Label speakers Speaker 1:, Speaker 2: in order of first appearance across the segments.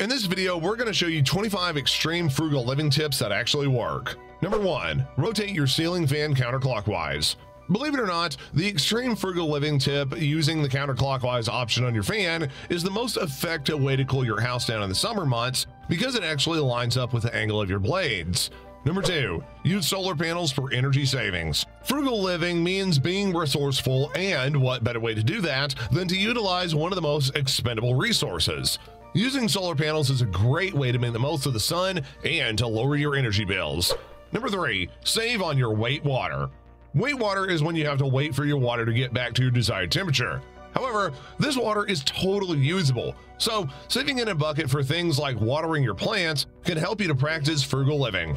Speaker 1: In this video, we're going to show you 25 extreme frugal living tips that actually work. Number one, rotate your ceiling fan counterclockwise. Believe it or not, the extreme frugal living tip using the counterclockwise option on your fan is the most effective way to cool your house down in the summer months because it actually lines up with the angle of your blades. Number two, use solar panels for energy savings. Frugal living means being resourceful, and what better way to do that than to utilize one of the most expendable resources? Using solar panels is a great way to make the most of the sun and to lower your energy bills. Number three, save on your wait water. Wait water is when you have to wait for your water to get back to your desired temperature. However, this water is totally usable, so saving in a bucket for things like watering your plants can help you to practice frugal living.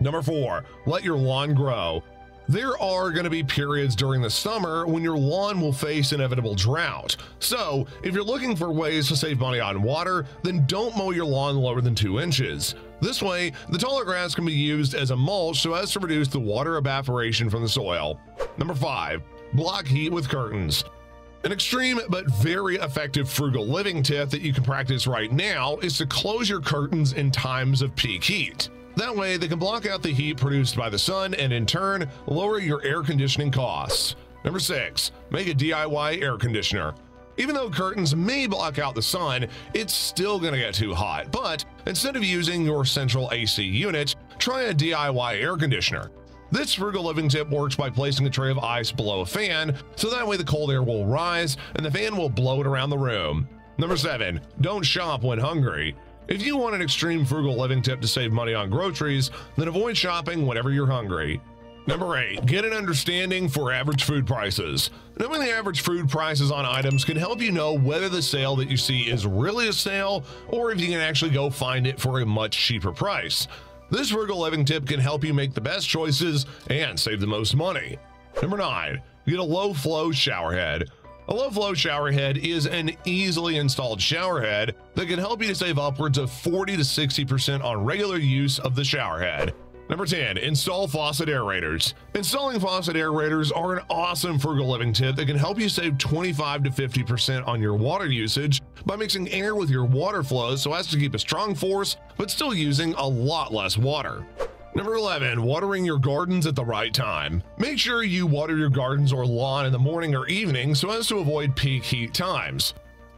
Speaker 1: Number four, let your lawn grow. There are going to be periods during the summer when your lawn will face inevitable drought. So, if you're looking for ways to save money on water, then don't mow your lawn lower than 2 inches. This way, the taller grass can be used as a mulch so as to reduce the water evaporation from the soil. Number 5. Block heat with curtains. An extreme but very effective frugal living tip that you can practice right now is to close your curtains in times of peak heat. That way, they can block out the heat produced by the sun and in turn, lower your air conditioning costs. Number six, make a DIY air conditioner. Even though curtains may block out the sun, it's still gonna get too hot. But instead of using your central AC unit, try a DIY air conditioner. This frugal living tip works by placing a tray of ice below a fan, so that way the cold air will rise and the fan will blow it around the room. Number seven, don't shop when hungry. If you want an extreme frugal living tip to save money on groceries, then avoid shopping whenever you're hungry. Number 8. Get an understanding for average food prices. Knowing the average food prices on items can help you know whether the sale that you see is really a sale or if you can actually go find it for a much cheaper price. This frugal living tip can help you make the best choices and save the most money. Number 9. Get a low flow shower head. A low flow shower head is an easily installed shower head that can help you to save upwards of 40 to 60% on regular use of the shower head. Number 10, install faucet aerators. Installing faucet aerators are an awesome frugal living tip that can help you save 25 to 50% on your water usage by mixing air with your water flow so as to keep a strong force but still using a lot less water. Number 11, watering your gardens at the right time. Make sure you water your gardens or lawn in the morning or evening so as to avoid peak heat times.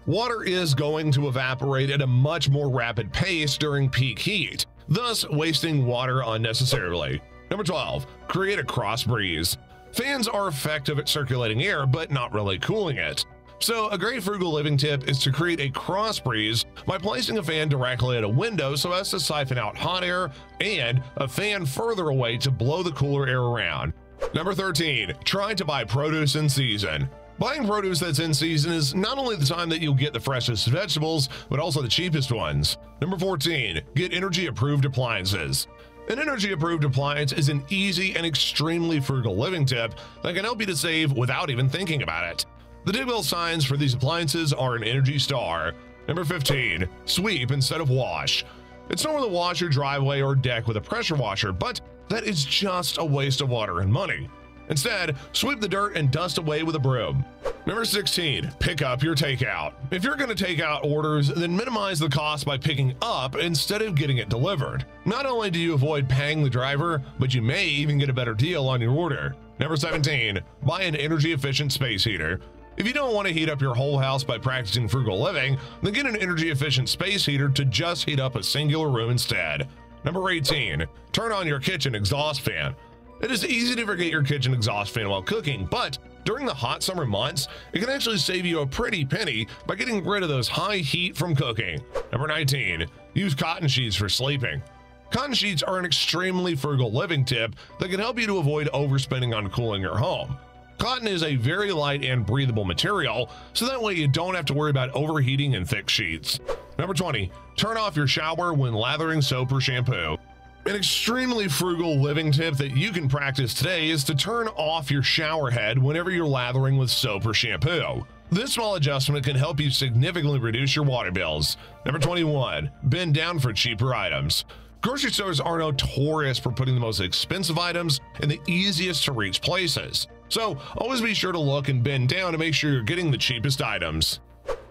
Speaker 1: Water is going to evaporate at a much more rapid pace during peak heat, thus wasting water unnecessarily. Number 12, create a cross breeze. Fans are effective at circulating air, but not really cooling it. So a great frugal living tip is to create a cross breeze by placing a fan directly at a window so as to siphon out hot air and a fan further away to blow the cooler air around. Number 13, try to buy produce in season. Buying produce that's in season is not only the time that you'll get the freshest vegetables, but also the cheapest ones. Number 14, get energy approved appliances. An energy approved appliance is an easy and extremely frugal living tip that can help you to save without even thinking about it. The Digwell signs for these appliances are an Energy Star. Number 15, sweep instead of wash. It's normal to wash your driveway or deck with a pressure washer, but that is just a waste of water and money. Instead, sweep the dirt and dust away with a broom. Number 16, pick up your takeout. If you're going to take out orders, then minimize the cost by picking up instead of getting it delivered. Not only do you avoid paying the driver, but you may even get a better deal on your order. Number 17, buy an energy efficient space heater. If you don't want to heat up your whole house by practicing frugal living, then get an energy efficient space heater to just heat up a singular room instead. Number 18, turn on your kitchen exhaust fan. It is easy to forget your kitchen exhaust fan while cooking, but during the hot summer months, it can actually save you a pretty penny by getting rid of those high heat from cooking. Number 19, use cotton sheets for sleeping. Cotton sheets are an extremely frugal living tip that can help you to avoid overspending on cooling your home. Cotton is a very light and breathable material, so that way you don't have to worry about overheating in thick sheets. Number 20, turn off your shower when lathering soap or shampoo. An extremely frugal living tip that you can practice today is to turn off your shower head whenever you're lathering with soap or shampoo. This small adjustment can help you significantly reduce your water bills. Number 21, bend down for cheaper items. Grocery stores are notorious for putting the most expensive items in the easiest to reach places. So always be sure to look and bend down to make sure you're getting the cheapest items.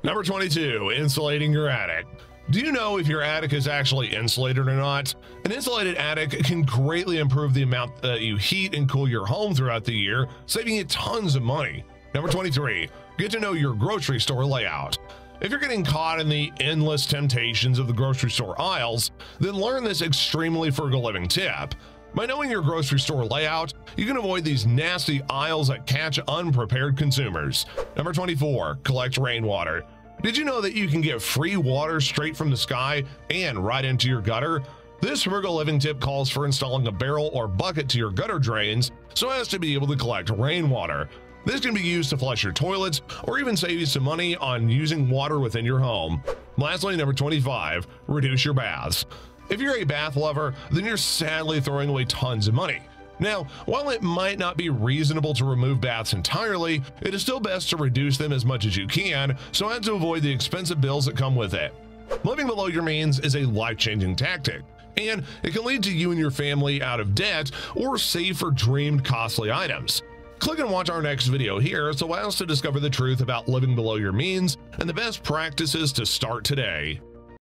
Speaker 1: Number 22, insulating your attic. Do you know if your attic is actually insulated or not? An insulated attic can greatly improve the amount that you heat and cool your home throughout the year, saving you tons of money. Number 23, get to know your grocery store layout. If you're getting caught in the endless temptations of the grocery store aisles, then learn this extremely frugal living tip. By knowing your grocery store layout, you can avoid these nasty aisles that catch unprepared consumers. Number 24, collect rainwater. Did you know that you can get free water straight from the sky and right into your gutter? This frugal living tip calls for installing a barrel or bucket to your gutter drains so as to be able to collect rainwater. This can be used to flush your toilets or even save you some money on using water within your home. Lastly, number 25, reduce your baths. If you're a bath lover, then you're sadly throwing away tons of money. Now, while it might not be reasonable to remove baths entirely, it is still best to reduce them as much as you can so as to avoid the expensive bills that come with it. Living below your means is a life-changing tactic, and it can lead to you and your family out of debt or save for dreamed costly items. Click and watch our next video here so as to discover the truth about living below your means and the best practices to start today.